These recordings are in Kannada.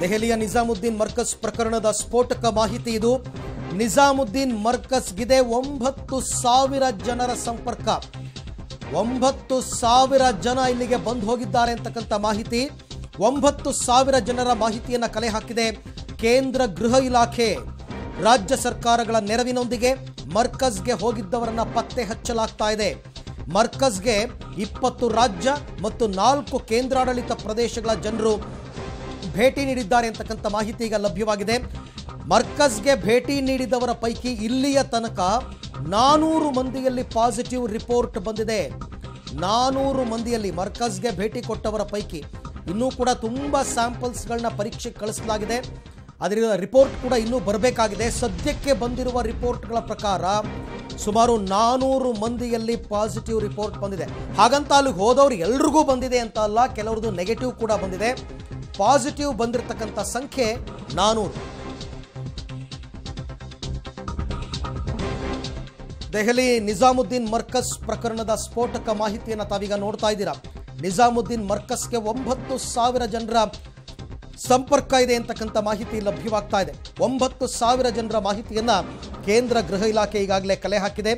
ದೆಹಲಿಯ ನಿಜಾಮುದ್ದೀನ್ ಮರ್ಕಸ್ ಪ್ರಕರಣದ ಸ್ಫೋಟಕ ಮಾಹಿತಿ ಇದು. ನಿಜಾಮುದ್ದೀನ್ ಮರ್ಕಸ್ಗಿದೆ ಒಂಬತ್ತು ಸಾವಿರ ಜನರ ಸಂಪರ್ಕ. ಒಂಬತ್ತು ಸಾವಿರ ಜನ ಇಲ್ಲಿಗೆ ಬಂದು ಹೋಗಿದ್ದಾರೆ ಅಂತಕ್ಕಂಥ ಮಾಹಿತಿ. ಒಂಬತ್ತು ಸಾವಿರ ಜನರ ಮಾಹಿತಿಯನ್ನು ಕಲೆ ಹಾಕಿದೆ ಕೇಂದ್ರ ಗೃಹ ಇಲಾಖೆ. ರಾಜ್ಯ ಸರ್ಕಾರಗಳ ನೆರವಿನೊಂದಿಗೆ ಮರ್ಕಜ್ಗೆ ಹೋಗಿದ್ದವರನ್ನ ಪತ್ತೆ ಹಚ್ಚಲಾಗ್ತಾ ಇದೆ. ಮರ್ಕಜ್ಗೆ ಇಪ್ಪತ್ತು ರಾಜ್ಯ ಮತ್ತು ನಾಲ್ಕು ಕೇಂದ್ರಾಡಳಿತ ಪ್ರದೇಶಗಳ ಜನರು ಭೇಟಿ ನೀಡಿದ್ದಾರೆ ಅಂತಕ್ಕಂಥ ಮಾಹಿತಿ ಈಗ ಲಭ್ಯವಾಗಿದೆ. ಮರ್ಕಜ್ಗೆ ಭೇಟಿ ನೀಡಿದವರ ಪೈಕಿ ಇಲ್ಲಿಯ ತನಕ ನಾನೂರು ಮಂದಿಯಲ್ಲಿ ಪಾಸಿಟಿವ್ ರಿಪೋರ್ಟ್ ಬಂದಿದೆ. ನಾನೂರು ಮಂದಿಯಲ್ಲಿ ಮರ್ಕಜ್ಗೆ ಭೇಟಿ ಕೊಟ್ಟವರ ಪೈಕಿ ಇನ್ನೂ ಕೂಡ ತುಂಬ ಸ್ಯಾಂಪಲ್ಸ್ಗಳನ್ನ ಪರೀಕ್ಷೆಗೆ ಕಳಿಸಲಾಗಿದೆ. ಅದರ ರಿಪೋರ್ಟ್ ಕೂಡ ಇನ್ನೂ ಬರಬೇಕಾಗಿದೆ. ಸದ್ಯಕ್ಕೆ ಬಂದಿರುವ ರಿಪೋರ್ಟ್ಗಳ ಪ್ರಕಾರ ಸುಮಾರು ನಾನೂರು ಮಂದಿಯಲ್ಲಿ ಪಾಸಿಟಿವ್ ರಿಪೋರ್ಟ್ ಬಂದಿದೆ. ಹಾಗಂತ ಅಲ್ಲಿಗೆ ಹೋದವರು ಎಲ್ರಿಗೂ ಬಂದಿದೆ ಅಂತ ಅಲ್ಲ, ಕೆಲವ್ರದ್ದು ನೆಗೆಟಿವ್ ಕೂಡ ಬಂದಿದೆ. ಪಾಸಿಟಿವ್ ಬಂದಿರತಕ್ಕಂಥ ಸಂಖ್ಯೆ ನಾನೂರು. ದೆಹಲಿ ನಿಜಾಮುದ್ದೀನ್ ಮರ್ಕಸ್ ಪ್ರಕರಣದ ಸ್ಫೋಟಕ ಮಾಹಿತಿಯನ್ನು ತಾವೀಗ ನೋಡ್ತಾ ಇದ್ದೀರಾ? ನಿಜಾಮುದ್ದೀನ್ ಮರ್ಕಸ್ಗೆ ಒಂಬತ್ತು ಸಾವಿರ ಜನರ ಸಂಪರ್ಕ ಇದೆ ಅಂತಕ್ಕಂಥ ಮಾಹಿತಿ ಲಭ್ಯವಾಗ್ತಾ ಇದೆ. ಒಂಬತ್ತು ಸಾವಿರ ಜನರ ಮಾಹಿತಿಯನ್ನು ಕೇಂದ್ರ ಗೃಹ ಇಲಾಖೆ ಈಗಾಗಲೇ ಕಲೆ ಹಾಕಿದೆ.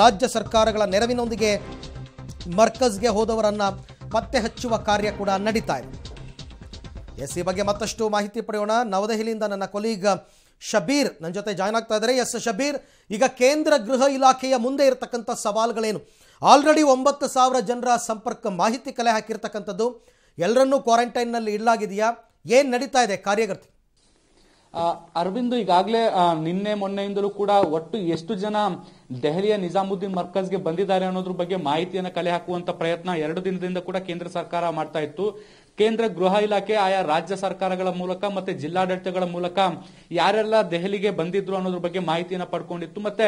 ರಾಜ್ಯ ಸರ್ಕಾರಗಳ ನೆರವಿನೊಂದಿಗೆ ಮರ್ಕಸ್ಗೆ ಹೋದವರನ್ನು ಪತ್ತೆ ಹಚ್ಚುವ ಕಾರ್ಯ ಕೂಡ ನಡೀತಾ ಇದೆ. ಎಸ್ ಈ ಬಗ್ಗೆ ಮತ್ತಷ್ಟು ಮಾಹಿತಿ ಪಡೆಯೋಣ. ನವದೆಹಲಿಯಿಂದ ನನ್ನ ಕೊಲೀಗ್ ಶಬೀರ್ ನನ್ನ ಜೊತೆ ಜಾಯ್ನ್ ಆಗ್ತಾ ಇದ್ದಾರೆ. ಎಸ್ ಶಬೀರ್, ಈಗ ಕೇಂದ್ರ ಗೃಹ ಇಲಾಖೆಯ ಮುಂದೆ ಇರತಕ್ಕಂಥ ಸವಾಲುಗಳೇನು? ಆಲ್ರೆಡಿ ಒಂಬತ್ತು ಸಾವಿರ ಜನರ ಸಂಪರ್ಕ ಮಾಹಿತಿ ಕಲೆ ಹಾಕಿರ್ತಕ್ಕಂಥದ್ದು. ಎಲ್ಲರನ್ನೂ ಕ್ವಾರಂಟೈನ್ನಲ್ಲಿ ಇಡಲಾಗಿದೆಯಾ? ಏನು ನಡೀತಾ ಇದೆ ಕಾರ್ಯಕರ್ತ? ಅರವಿಂದ್, ಈಗಾಗಲೇ ನಿನ್ನೆ ಮೊನ್ನೆಯಿಂದಲೂ ಕೂಡ ಒಟ್ಟು ಎಷ್ಟು ಜನ ದೆಹಲಿಯ ನಿಜಾಮುದ್ದೀನ್ ಮರ್ಕಜ್ಗೆ ಬಂದಿದ್ದಾರೆ ಅನ್ನೋದ್ರ ಬಗ್ಗೆ ಮಾಹಿತಿಯನ್ನು ಕಲೆ ಹಾಕುವಂತ ಪ್ರಯತ್ನ ಎರಡು ದಿನದಿಂದ ಕೂಡ ಕೇಂದ್ರ ಸರ್ಕಾರ ಮಾಡ್ತಾ ಇತ್ತು. ಕೇಂದ್ರ ಗೃಹ ಇಲಾಖೆ, ಆಯಾ ರಾಜ್ಯ ಸರ್ಕಾರಗಳ ಮೂಲಕ ಮತ್ತೆ ಜಿಲ್ಲಾಡಳಿತಗಳ ಮೂಲಕ ಯಾರೆಲ್ಲ ದೆಹಲಿಗೆ ಬಂದಿದ್ರು ಅನ್ನೋದ್ರ ಬಗ್ಗೆ ಮಾಹಿತಿಯನ್ನು ಪಡ್ಕೊಂಡಿತ್ತು. ಮತ್ತೆ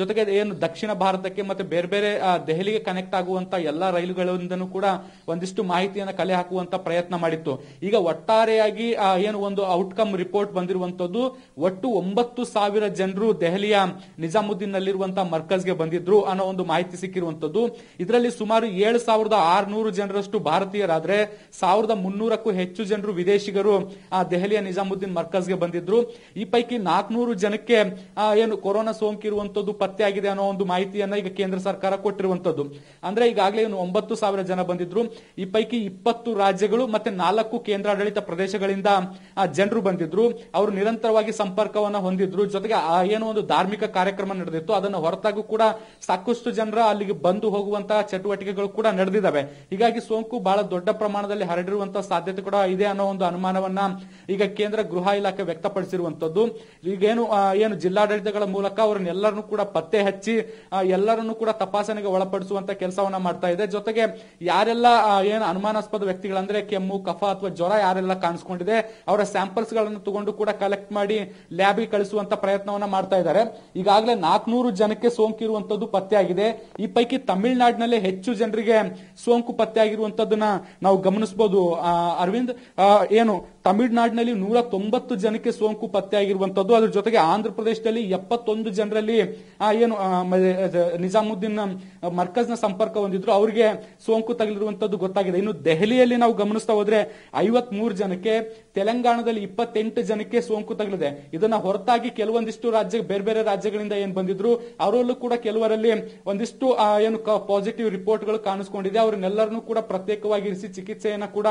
ಜೊತೆಗೆ ಏನು ದಕ್ಷಿಣ ಭಾರತಕ್ಕೆ ಮತ್ತೆ ಬೇರೆ ಬೇರೆ ದೆಹಲಿಗೆ ಕನೆಕ್ಟ್ ಆಗುವಂತ ಎಲ್ಲಾ ರೈಲುಗಳಿಂದನೂ ಕೂಡ ಒಂದಿಷ್ಟು ಮಾಹಿತಿಯನ್ನು ಕಲೆ ಹಾಕುವಂತ ಪ್ರಯತ್ನ ಮಾಡಿತ್ತು. ಈಗ ಒಟ್ಟಾರೆಯಾಗಿ ಏನು ಒಂದು ಔಟ್ಕಮ್ ರಿಪೋರ್ಟ್ ಬಂದಿರುವಂತದ್ದು ಒಟ್ಟು ಒಂಬತ್ತು ಸಾವಿರ ಜನರು ದೆಹಲಿಯ ನಿಜಾಮುದ್ದೀನ್ ನಲ್ಲಿರುವಂತಹ ಮರ್ಕಜ್ಗೆ ಬಂದಿದ್ರು ಅನ್ನೋ ಒಂದು ಮಾಹಿತಿ ಸಿಕ್ಕಿರುವಂತದ್ದು ಇದರಲ್ಲಿ ಸುಮಾರು ಏಳು ಸಾವಿರದ ಆರ್ನೂರು ಜನರಷ್ಟು ಭಾರತೀಯರಾದ್ರೆ ಸಾವಿರದ ಮುನ್ನೂರಕ್ಕೂ ಹೆಚ್ಚು ಜನರು ವಿದೇಶಿಗರು ಆ ದೆಹಲಿಯ ನಿಜಾಮುದ್ದೀನ್ ಮರ್ಕಜ್ಗೆ ಬಂದಿದ್ರು. ಈ ಪೈಕಿ ನಾಲ್ಕನೂರು ಜನಕ್ಕೆ ಏನು ಕೊರೋನಾ ಸೋಂಕಿರುವಂತದ್ದು ಪತ್ತೆ ಆಗಿದೆ ಅನ್ನೋ ಒಂದು ಮಾಹಿತಿಯನ್ನ ಈಗ ಕೇಂದ್ರ ಸರ್ಕಾರ ಕೊಟ್ಟಿರುವಂತದ್ದು. ಅಂದ್ರೆ ಈಗಾಗಲೇ ಏನು ಒಂಬತ್ತು ಸಾವಿರ ಜನ ಬಂದಿದ್ರು. ಈ ಪೈಕಿ ಇಪ್ಪತ್ತು ರಾಜ್ಯಗಳು ಮತ್ತೆ ನಾಲ್ಕು ಕೇಂದ್ರಾಡಳಿತ ಪ್ರದೇಶಗಳಿಂದ ಆ, ಜನರು ಬಂದಿದ್ರು. ಅವರು ನಿರಂತರವಾಗಿ ಸಂಪರ್ಕವನ್ನ ಹೊಂದಿದ್ರು. ಜೊತೆಗೆ ಏನು ಒಂದು ಧಾರ್ಮಿಕ ಕಾರ್ಯಕ್ರಮ ನಡೆದಿತ್ತು. ಅದನ್ನು ಹೊರತಾಗೂ ಕೂಡ ಸಾಕಷ್ಟು ಜನರ ಅಲ್ಲಿಗೆ ಬಂದು ಹೋಗುವಂತಹ ಚಟುವಟಿಕೆಗಳು ಕೂಡ ನಡೆದಿದ್ದಾವೆ. ಹೀಗಾಗಿ ಸೋಂಕು ಬಹಳ ದೊಡ್ಡ ಪ್ರಮಾಣದಲ್ಲಿ ಹರಡಿರುವಂತಹ ಸಾಧ್ಯತೆ ಕೂಡ ಇದೆ ಅನ್ನೋ ಒಂದು ಅನುಮಾನವನ್ನ ಈಗ ಕೇಂದ್ರ ಗೃಹ ಇಲಾಖೆ ವ್ಯಕ್ತಪಡಿಸಿರುವಂತದ್ದು. ಈಗೇನು ಏನು ಜಿಲ್ಲಾಡಳಿತಗಳ ಮೂಲಕ ಅವರನ್ನೆಲ್ಲರನ್ನೂ ಕೂಡ ಪತ್ತೆ ಹಚ್ಚಿ ಎಲ್ಲರನ್ನೂ ಎಲ್ಲರನ್ನು ಕೂಡ ತಪಾಸಣೆಗೆ ಒಳಪಡಿಸುವಂತ ಕೆಲಸವನ್ನ ಮಾಡ್ತಾ ಇದೆ. ಜೊತೆಗೆ ಯಾರೆಲ್ಲ ಏನು ಅನುಮಾನಾಸ್ಪದ ವ್ಯಕ್ತಿಗಳಂದ್ರೆ ಕೆಮ್ಮು, ಕಫ ಅಥವಾ ಜ್ವರ ಯಾರೆಲ್ಲ ಕಾಣಿಸ್ಕೊಂಡಿದೆ, ಅವರ ಸ್ಯಾಂಪಲ್ಸ್ಗಳನ್ನು ತಗೊಂಡು ಕೂಡ ಕಲೆಕ್ಟ್ ಮಾಡಿ ಲ್ಯಾಬ್ಗೆ ಕಳಿಸುವಂತ ಪ್ರಯತ್ನವನ್ನ ಮಾಡ್ತಾ ಇದ್ದಾರೆ. ಈಗಾಗಲೇ ನಾಲ್ಕನೂರು ಜನಕ್ಕೆ ಸೋಂಕು ಇರುವಂತದ್ದು ಪತ್ತೆಯಾಗಿದೆ. ಈ ಪೈಕಿ ತಮಿಳುನಾಡಿನಲ್ಲೇ ಹೆಚ್ಚು ಜನರಿಗೆ ಸೋಂಕು ಪತ್ತೆಯಾಗಿರುವಂತದ್ದನ್ನ ನಾವು ಗಮನಿಸಬಹುದು ಅರವಿಂದ್ ಏನು ತಮಿಳುನಾಡಿನಲ್ಲಿ ನೂರ ತೊಂಬತ್ತು ಜನಕ್ಕೆ ಸೋಂಕು ಪತ್ತೆ ಆಗಿರುವಂತದ್ದು ಅದ್ರ ಜೊತೆಗೆ ಆಂಧ್ರ ಪ್ರದೇಶದಲ್ಲಿ ಎಪ್ಪತ್ತೊಂದು ಜನರಲ್ಲಿ ಏನು ನಿಜಾಮುದ್ದೀನ್ ಮರ್ಕಜ್ನ ಸಂಪರ್ಕ ಹೊಂದಿದ್ರು. ಅವರಿಗೆ ಸೋಂಕು ತಗಲಿರುವಂತದ್ದು ಗೊತ್ತಾಗಿದೆ. ಇನ್ನು ದೆಹಲಿಯಲ್ಲಿ ನಾವು ಗಮನಿಸ್ತಾ ಹೋದ್ರೆ ಐವತ್ ಮೂರು ಜನಕ್ಕೆ, ತೆಲಂಗಾಣದಲ್ಲಿ ಇಪ್ಪತ್ತೆಂಟು ಜನಕ್ಕೆ ಸೋಂಕು ತಗಲಿದೆ. ಇದನ್ನ ಹೊರತಾಗಿ ಕೆಲವೊಂದಿಷ್ಟು ರಾಜ್ಯ, ಬೇರೆ ಬೇರೆ ರಾಜ್ಯಗಳಿಂದ ಏನ್ ಬಂದಿದ್ರು, ಅವರಲ್ಲೂ ಕೂಡ ಕೆಲವರಲ್ಲಿ ಒಂದಿಷ್ಟು ಏನು ಪಾಸಿಟಿವ್ ರಿಪೋರ್ಟ್ಗಳು ಕಾಣಿಸ್ಕೊಂಡಿದೆ. ಅವ್ರನ್ನೆಲ್ಲರನ್ನೂ ಕೂಡ ಪ್ರತ್ಯೇಕವಾಗಿ ಇರಿಸಿ ಚಿಕಿತ್ಸೆಯನ್ನ ಕೂಡ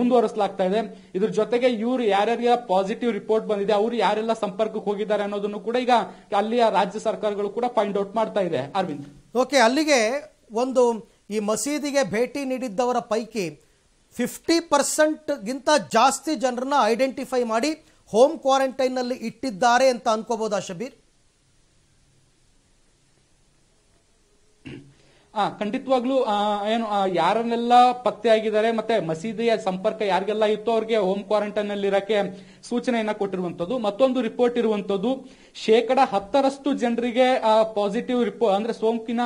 ಮುಂದುವರೆಸಲಾಗ್ತಾ ಇದೆ. ಇದ್ರ ಜೊತೆಗೆ ಇವರು ಯಾರ್ಯಾರಿಗೆ ಪಾಸಿಟಿವ್ ರಿಪೋರ್ಟ್ ಬಂದಿದೆ, ಅವರು ಯಾರೆಲ್ಲ ಸಂಪರ್ಕಕ್ಕೆ ಹೋಗಿದ್ದಾರೆ ಅನ್ನೋದನ್ನು ಕೂಡ ಈಗ ಅಲ್ಲಿಯ ರಾಜ್ಯ ಸರ್ಕಾರಗಳು ಕೂಡ ಫೈಂಡ್ ಔಟ್ ಮಾಡ್ತಾ ಇದೆ. ಅರವಿಂದ್. ಓಕೆ ಅಲ್ಲಿಗೆ ಒಂದು ಈ ಮಸೀದಿಗೆ ಭೇಟಿ ನೀಡಿದ್ದವರ ಪೈಕಿ ಫಿಫ್ಟಿ ಪರ್ಸೆಂಟ್ಗಿಂತ ಜಾಸ್ತಿ ಜನರನ್ನ ಐಡೆಂಟಿಫೈ ಮಾಡಿ ಹೋಮ್ ಕ್ವಾರಂಟೈನ್ನಲ್ಲಿ ಇಟ್ಟಿದ್ದಾರೆ ಅಂತ ಅನ್ಕೋಬೋದಾ ಶಬೀರ್? ಆ, ಖಂಡಿತವಾಗ್ಲೂ ಏನು ಯಾರನ್ನೆಲ್ಲ ಪತ್ತೆ ಆಗಿದ್ದಾರೆ ಮತ್ತೆ ಮಸೀದಿಯ ಸಂಪರ್ಕ ಯಾರಿಗೆಲ್ಲ ಇತ್ತು ಅವ್ರಿಗೆ ಹೋಮ್ ಕ್ವಾರಂಟೈನ್ ಅಲ್ಲಿ ಇರಕ್ಕೆ ಸೂಚನೆಯನ್ನ ಕೊಟ್ಟಿರುವಂತದ್ದು ಮತ್ತೊಂದು ರಿಪೋರ್ಟ್ ಇರುವಂತದ್ದು ಶೇಕಡ ಹತ್ತರಷ್ಟು ಜನರಿಗೆ ಪಾಸಿಟಿವ್ ರಿಪೋರ್ಟ್ ಅಂದ್ರೆ ಸೋಂಕಿನ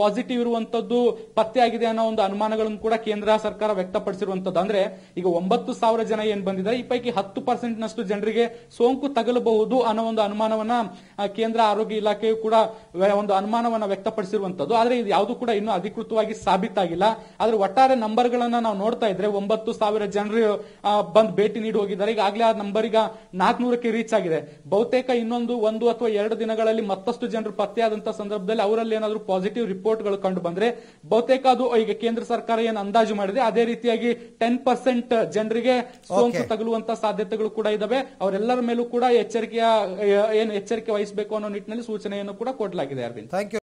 ಪಾಸಿಟಿವ್ ಇರುವಂತದ್ದು ಪತ್ತೆಯಾಗಿದೆ ಅನ್ನೋ ಒಂದು ಅನುಮಾನಗಳನ್ನು ಕೂಡ ಕೇಂದ್ರ ಸರ್ಕಾರ ವ್ಯಕ್ತಪಡಿಸಿರುವಂತದ್ದು. ಅಂದ್ರೆ ಈಗ ಒಂಬತ್ತು ಸಾವಿರ ಜನ ಏನ್ ಬಂದಿದ್ದಾರೆ, ಈ ಪೈಕಿ ಹತ್ತು ಪರ್ಸೆಂಟ್ ನಷ್ಟು ಜನರಿಗೆ ಸೋಂಕು ತಗಲಬಹುದು ಅನ್ನೋ ಒಂದು ಅನುಮಾನವನ್ನ ಕೇಂದ್ರ ಆರೋಗ್ಯ ಇಲಾಖೆಯು ಕೂಡ ಒಂದು ಅನುಮಾನವನ್ನ ವ್ಯಕ್ತಪಡಿಸಿರುವಂತದ್ದು. ಆದ್ರೆ ಇದು ಯಾವುದು ಕೂಡ ಇನ್ನೂ ಅಧಿಕೃತವಾಗಿ ಸಾಬೀತಾಗಿಲ್ಲ. ಆದ್ರೆ ಒಟ್ಟಾರೆ ನಂಬರ್ ಗಳನ್ನ ನಾವು ನೋಡ್ತಾ ಇದ್ರೆ ಒಂಬತ್ತು ಸಾವಿರ ಜನರು ಬಂದ್ ಭೇಟಿ ನೀಡಿ ಹೋಗಿದ್ದಾರೆ. ಈಗಾಗಲೇ ಆ ನಂಬರ್ ಈಗ ನಾಲ್ಕನೂರಕ್ಕೆ ರೀಚ್ ಆಗಿದೆ. ಬಹುತೇಕ ಇನ್ನೊಂದು ಒಂದು ಅಥವಾ ಎರಡು ದಿನಗಳಲ್ಲಿ ಮತ್ತಷ್ಟು ಜನರು ಪತ್ತೆಯಾದಂತಹ ಸಂದರ್ಭದಲ್ಲಿ ಅವರಲ್ಲಿ ಏನಾದರೂ ಪಾಸಿಟಿವ್ ರಿಪೋರ್ಟ್ಗಳು ಕಂಡು ಬಂದ್ರೆ ಬಹುತೇಕ ಅದು ಈಗ ಕೇಂದ್ರ ಸರ್ಕಾರ ಏನು ಅಂದಾಜು ಮಾಡಿದೆ ಅದೇ ರೀತಿಯಾಗಿ ಟೆನ್ ಪರ್ಸೆಂಟ್ ಜನರಿಗೆ ಸೋಂಕು ತಗಲುವಂತಹ ತಗುಲುವಂತ ಸಾಧ್ಯತೆಗಳು ಕೂಡ ಇದಾವೆ. ಅವರೆಲ್ಲರ ಮೇಲೂ ಕೂಡ ಎಚ್ಚರಿಕೆಯ ಏನು ಎಚ್ಚರಿಕೆ ವಹಿಸಬೇಕು ಅನ್ನೋ ನಿಟ್ಟಿನಲ್ಲಿ ಸೂಚನೆಯನ್ನು ಕೂಡ ಕೊಡಲಾಗಿದೆ ಅರವಿಂದ್. Thank you